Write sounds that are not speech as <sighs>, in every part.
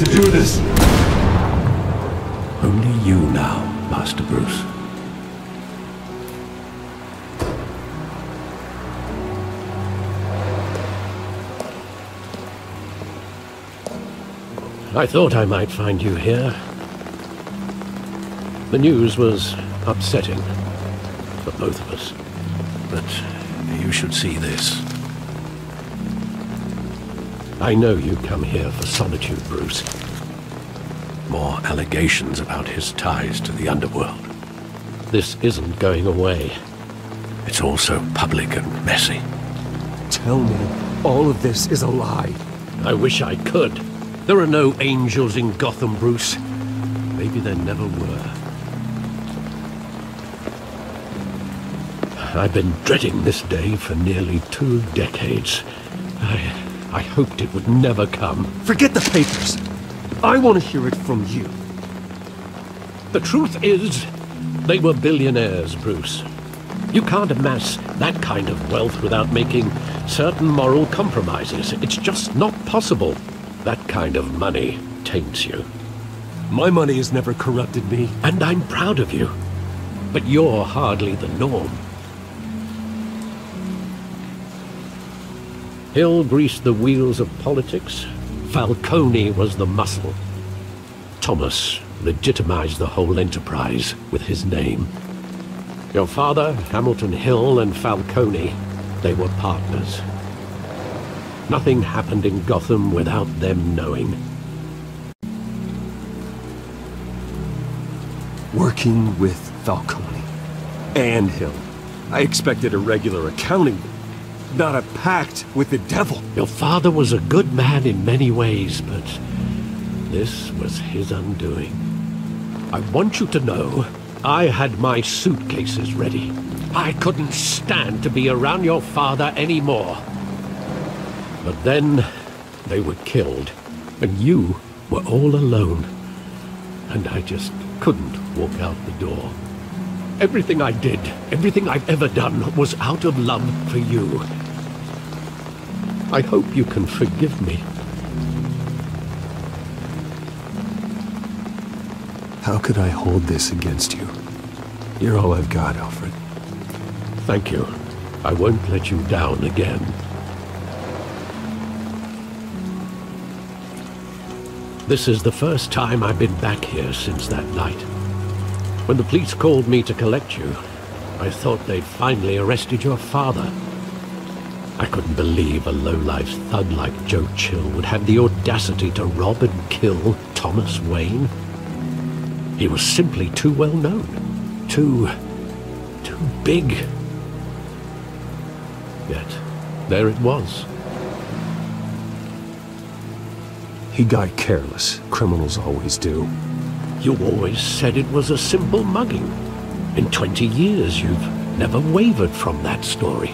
to do this. Only you now, Master Bruce. I thought I might find you here. The news was upsetting for both of us. But you should see this. I know you come here for solitude, Bruce. More allegations about his ties to the underworld. This isn't going away. It's also public and messy. Tell me, all of this is a lie. I wish I could. There are no angels in Gotham, Bruce. Maybe there never were. I've been dreading this day for nearly two decades. I... I hoped it would never come. Forget the papers. I want to hear it from you. The truth is, they were billionaires, Bruce. You can't amass that kind of wealth without making certain moral compromises. It's just not possible. That kind of money taints you. My money has never corrupted me. And I'm proud of you. But you're hardly the norm. Hill greased the wheels of politics. Falcone was the muscle. Thomas legitimized the whole enterprise with his name. Your father, Hamilton Hill, and Falcone, they were partners. Nothing happened in Gotham without them knowing. Working with Falcone and Hill. I expected a regular accounting not a pact with the devil. Your father was a good man in many ways, but this was his undoing. I want you to know, I had my suitcases ready. I couldn't stand to be around your father anymore. But then, they were killed, and you were all alone. And I just couldn't walk out the door. Everything I did, everything I've ever done, was out of love for you. I hope you can forgive me. How could I hold this against you? You're all I've got, Alfred. Thank you. I won't let you down again. This is the first time I've been back here since that night. When the police called me to collect you, I thought they'd finally arrested your father. I couldn't believe a low-life thug like Joe Chill would have the audacity to rob and kill Thomas Wayne. He was simply too well known. Too... too big. Yet, there it was. He got careless. Criminals always do. You always said it was a simple mugging. In 20 years, you've never wavered from that story.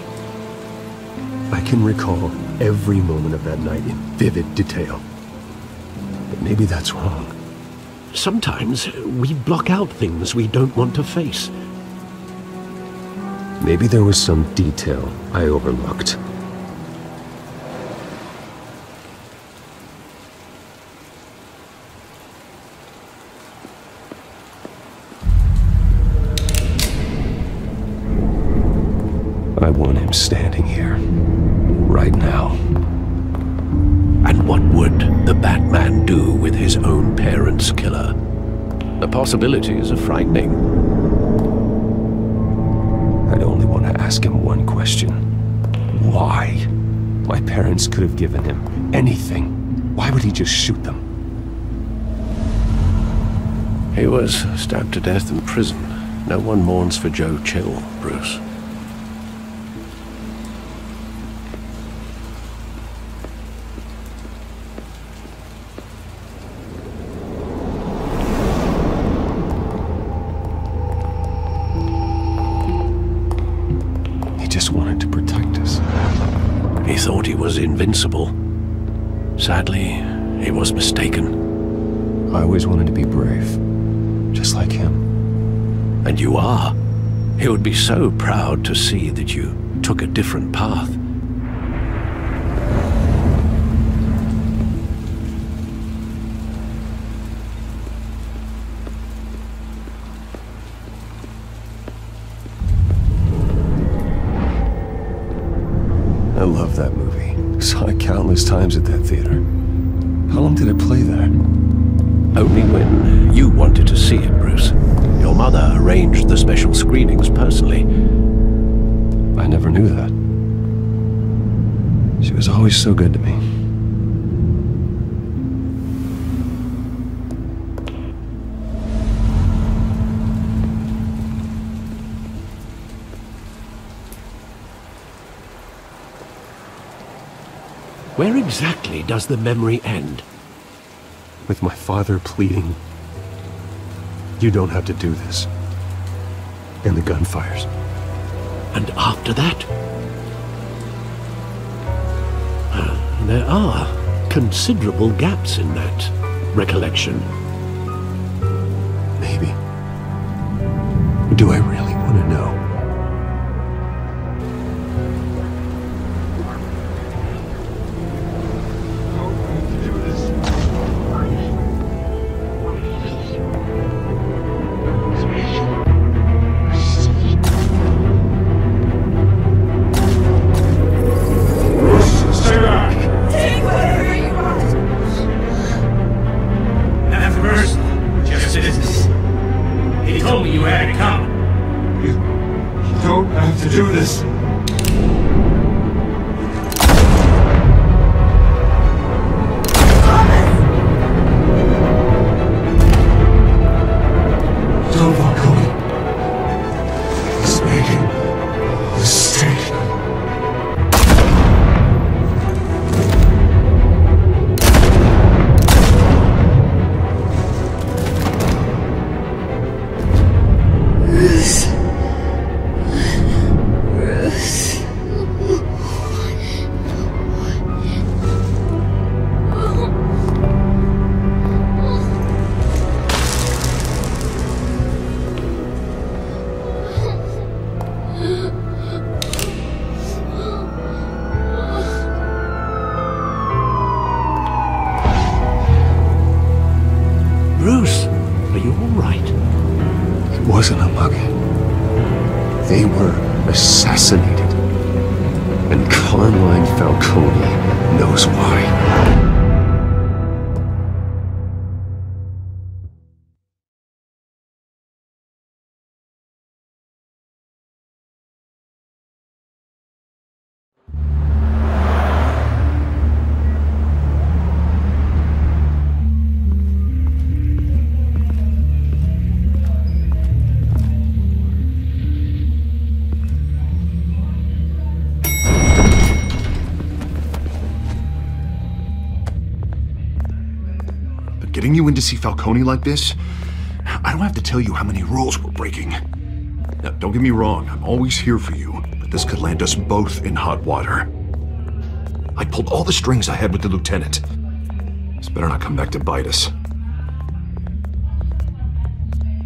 I can recall every moment of that night in vivid detail. But maybe that's wrong. Sometimes we block out things we don't want to face. Maybe there was some detail I overlooked. Possibilities are frightening. I'd only want to ask him one question. Why? My parents could have given him anything. Why would he just shoot them? He was stabbed to death in prison. No one mourns for Joe Chill, Bruce. I always wanted to be brave, just like him. And you are. He would be so proud to see that you took a different path. Screenings personally. I never knew that. She was always so good to me. Where exactly does the memory end? With my father pleading, You don't have to do this. And the gunfires. And after that? Uh, there are considerable gaps in that recollection. Maybe. Do I really do this. Falcone knows why. You in to see Falcone like this, I don't have to tell you how many rules we're breaking. Now, don't get me wrong, I'm always here for you, but this could land us both in hot water. I pulled all the strings I had with the lieutenant. This better not come back to bite us.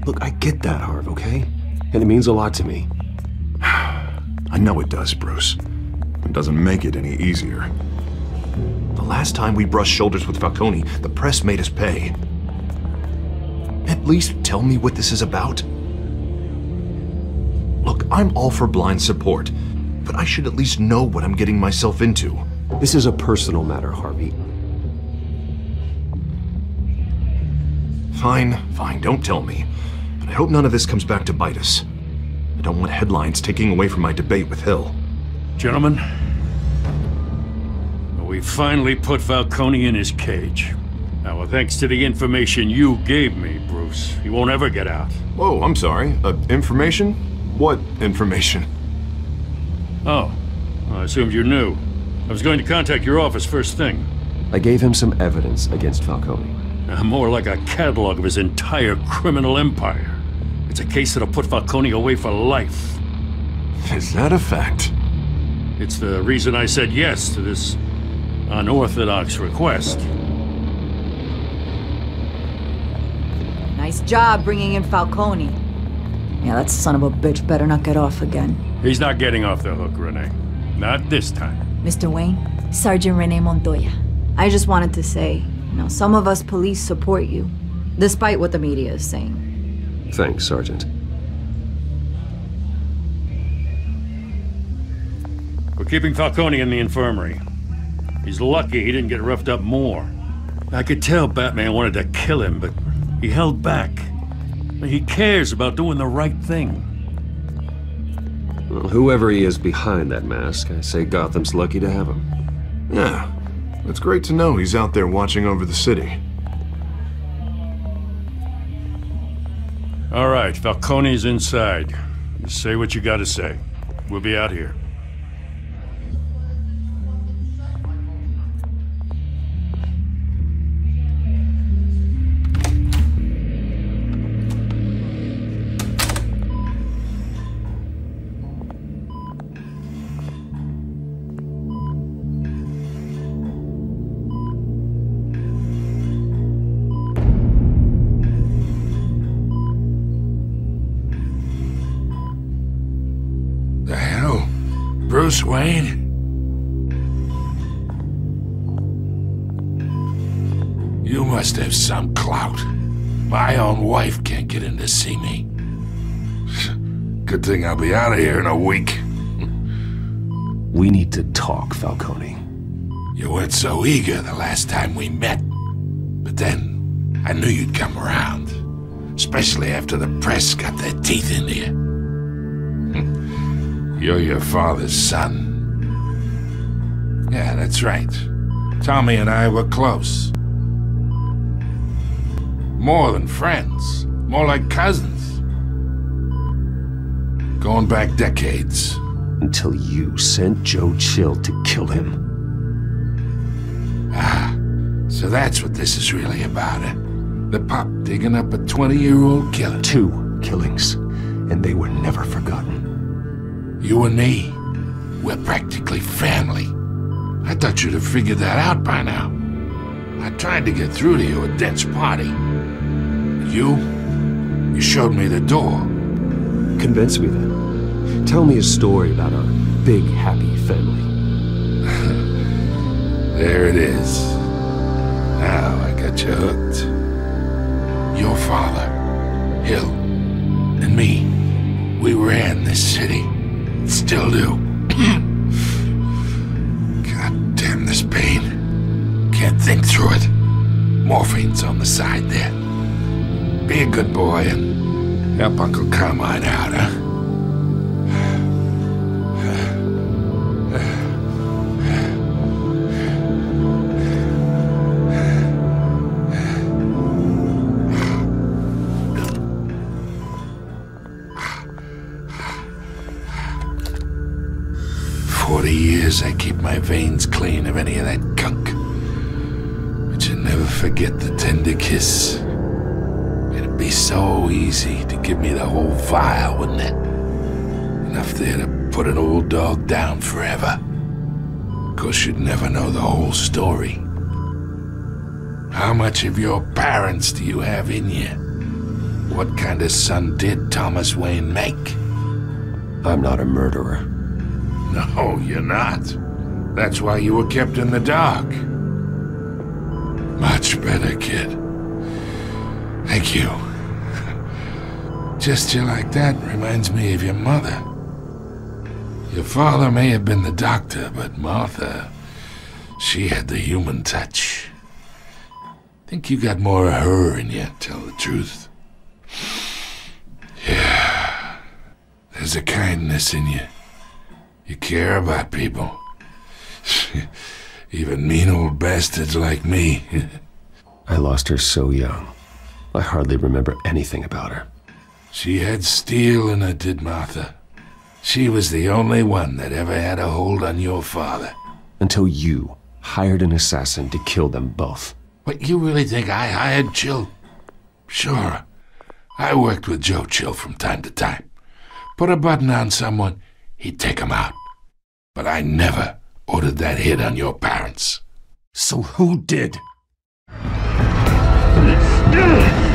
Look, I get that, Harv, okay? And it means a lot to me. <sighs> I know it does, Bruce. It doesn't make it any easier. The last time we brushed shoulders with Falcone, the press made us pay. At least tell me what this is about. Look, I'm all for blind support, but I should at least know what I'm getting myself into. This is a personal matter, Harvey. Fine, fine, don't tell me. But I hope none of this comes back to bite us. I don't want headlines taking away from my debate with Hill. Gentlemen, we finally put Falcone in his cage. Now, well, thanks to the information you gave me, Bruce, he won't ever get out. Whoa, I'm sorry. Uh, information? What information? Oh, I assumed you knew. I was going to contact your office first thing. I gave him some evidence against Falcone. Uh, more like a catalog of his entire criminal empire. It's a case that'll put Falcone away for life. Is that a fact? It's the reason I said yes to this unorthodox request. Nice job bringing in Falcone. Yeah, that son of a bitch better not get off again. He's not getting off the hook, Renee. Not this time. Mr. Wayne, Sergeant Renee Montoya. I just wanted to say, you know, some of us police support you, despite what the media is saying. Thanks, Sergeant. We're keeping Falcone in the infirmary. He's lucky he didn't get roughed up more. I could tell Batman wanted to kill him, but he held back. He cares about doing the right thing. Well, whoever he is behind that mask, I say Gotham's lucky to have him. Yeah, it's great to know he's out there watching over the city. All right, Falcone's inside. Say what you gotta say. We'll be out here. You must have some clout. My own wife can't get in to see me. Good thing I'll be out of here in a week. We need to talk, Falcone. You weren't so eager the last time we met. But then, I knew you'd come around. Especially after the press got their teeth into you. <laughs> You're your father's son. Yeah, that's right. Tommy and I were close. More than friends. More like cousins. Going back decades. Until you sent Joe Chill to kill him. Ah, so that's what this is really about, eh? The pup digging up a 20-year-old killer. Two killings, and they were never forgotten. You and me, we're practically family. I thought you'd have figured that out by now. I tried to get through to you at Dent's party. You, you showed me the door. Convince me then. Tell me a story about our big, happy family. <laughs> There it is. Now I got you hooked. Your father, Hill, and me, we ran this city. Still do. <clears throat> God damn this pain. Can't think through it. Morphine's on the side there. Be a good boy and help Uncle Carmine out, huh? Forty years I keep my veins clean of any of that gunk. But you never forget the tender kiss. It'd be so easy to give me the whole vial, wouldn't it? Enough there to put an old dog down forever. Of course, you'd never know the whole story. How much of your parents do you have in you? What kind of son did Thomas Wayne make? I'm not a murderer. No, you're not. That's why you were kept in the dark. Much better, kid. Thank you. Gesture like that reminds me of your mother. Your father may have been the doctor, but Martha, she had the human touch. Think you got more of her in you, tell the truth. Yeah. There's a kindness in you. You care about people. <laughs> Even mean old bastards like me. <laughs> I lost her so young. I hardly remember anything about her. She had steel in her, did Martha. She was the only one that ever had a hold on your father. Until you hired an assassin to kill them both. What, you really think I hired Chill? Sure. I worked with Joe Chill from time to time. Put a button on someone, he'd take him out. But I never ordered that hit on your parents. So who did?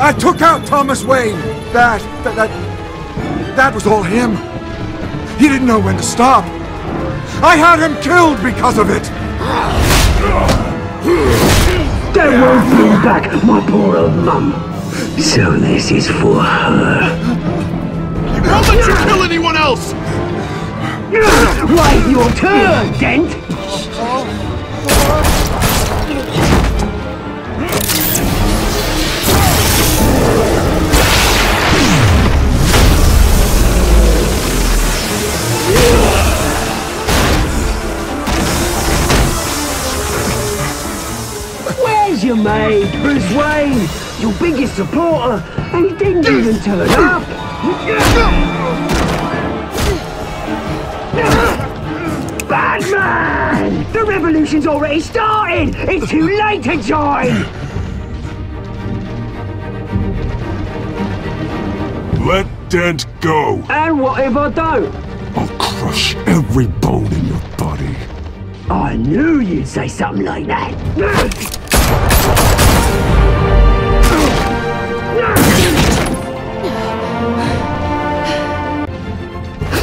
I took out Thomas Wayne. That, that, that, that was all him. He didn't know when to stop. I had him killed because of it. That won't bring back my poor old mum. So this is for her. I'll let you kill anyone else! Right, your turn, Dent! Oh, Your biggest supporter, and he didn't even turn up! Batman! The revolution's already started! It's too late to join! Let Dent go. And what if I don't? I'll crush every bone in your body. I knew you'd say something like that.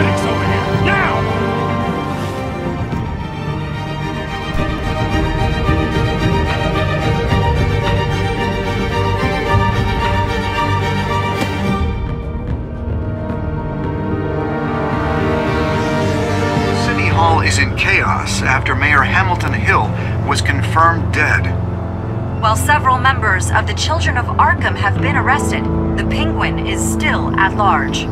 paramedics over here, now! City Hall is in chaos after Mayor Hamilton Hill was confirmed dead. While several members of the Children of Arkham have been arrested, the Penguin is still at large.